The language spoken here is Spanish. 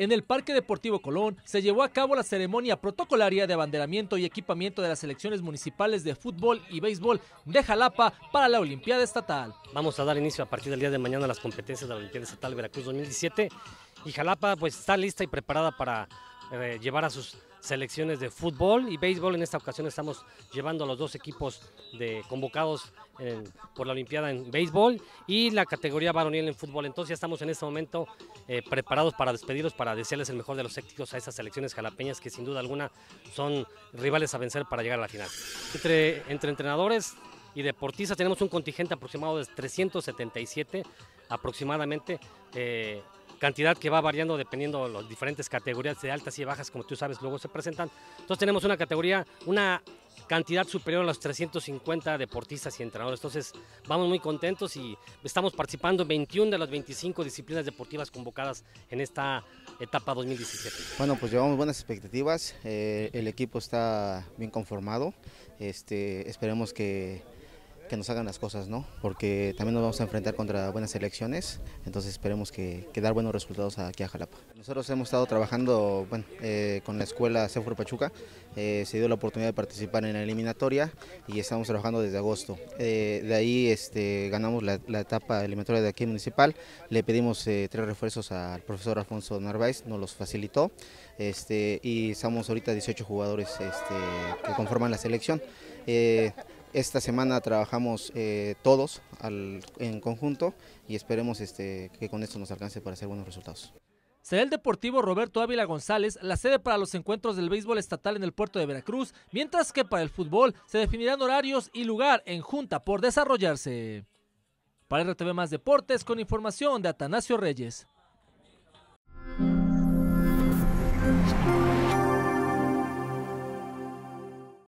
En el Parque Deportivo Colón se llevó a cabo la ceremonia protocolaria de abanderamiento y equipamiento de las selecciones municipales de fútbol y béisbol de Jalapa para la Olimpiada Estatal. Vamos a dar inicio a partir del día de mañana a las competencias de la Olimpiada Estatal Veracruz 2017 y Jalapa pues está lista y preparada para eh, llevar a sus selecciones de fútbol y béisbol. En esta ocasión estamos llevando a los dos equipos convocados por la Olimpiada en béisbol y la categoría varonil en fútbol. Entonces ya estamos en este momento eh, preparados para despedirlos, para desearles el mejor de los éxitos a esas selecciones jalapeñas que sin duda alguna son rivales a vencer para llegar a la final. Entre, entre entrenadores y deportistas tenemos un contingente aproximado de 377 aproximadamente. Eh, cantidad que va variando dependiendo de las diferentes categorías de altas y bajas, como tú sabes, luego se presentan. Entonces tenemos una categoría, una cantidad superior a los 350 deportistas y entrenadores. Entonces vamos muy contentos y estamos participando en 21 de las 25 disciplinas deportivas convocadas en esta etapa 2017. Bueno, pues llevamos buenas expectativas, eh, el equipo está bien conformado, este, esperemos que que nos hagan las cosas, ¿no? Porque también nos vamos a enfrentar contra buenas selecciones, entonces esperemos que, dar buenos resultados aquí a Jalapa. Nosotros hemos estado trabajando eh, con la escuela Sefor Pachuca, eh, se dio la oportunidad de participar en la eliminatoria y estamos trabajando desde agosto. Eh, de ahí este, ganamos la, etapa eliminatoria de aquí municipal, le pedimos tres refuerzos al profesor Alfonso Narváez, nos los facilitó este, y estamos ahorita 18 jugadores este, que conforman la selección. Esta semana trabajamos eh, todos en conjunto y esperemos este, que con esto nos alcance para hacer buenos resultados. Será el Deportivo Roberto Ávila González la sede para los encuentros del béisbol estatal en el puerto de Veracruz, mientras que para el fútbol se definirán horarios y lugar en junta por desarrollarse. Para RTV Más Deportes con información de Atanasio Reyes.